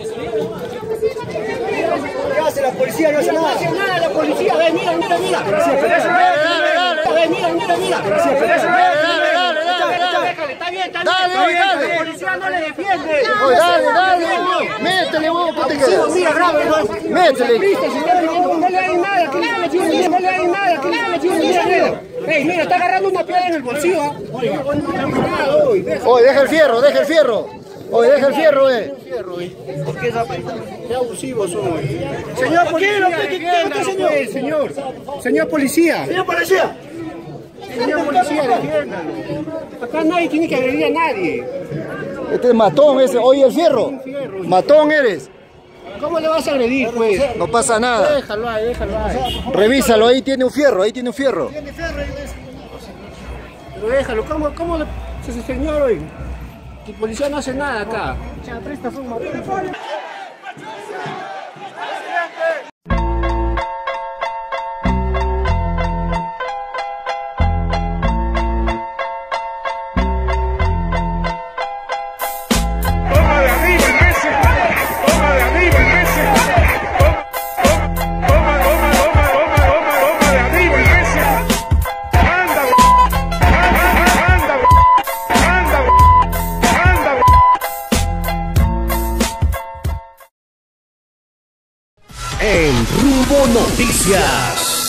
¿Qué hace la policía? No hace nada. No hace nada la policía. Ve, mira, mira, mira. Ve, mira, mira, mira. Está bien, está bien. La policía no le defiende. Dale, dale. Métele, huevo, ¿qué te quedas? Mira, grave. Métele. No le hay nada, que no le tiene, no le hay nada, que no le tiene, mira, mira. Ey, mira, está agarrando una piedra en el bolsillo. ¿ah? Oye, deja el fierro, deja el fierro. Oye, deja el fierro, eh. Qué abusivos son. Señor policía, defiéndalo, pues, señor. Señor policía. Señor policía. Señor policía. Acá nadie tiene que agredir a nadie. Este es matón ese. Oye, el fierro. Matón eres. ¿Cómo le vas a agredir, pues? No pasa nada. Déjalo ahí, déjalo ahí. Revísalo, ahí tiene un fierro, ahí tiene un fierro. Pero déjalo, ¿cómo, cómo le... Ese señor hoy? El policía no hace nada acá. En Rumbo Noticias.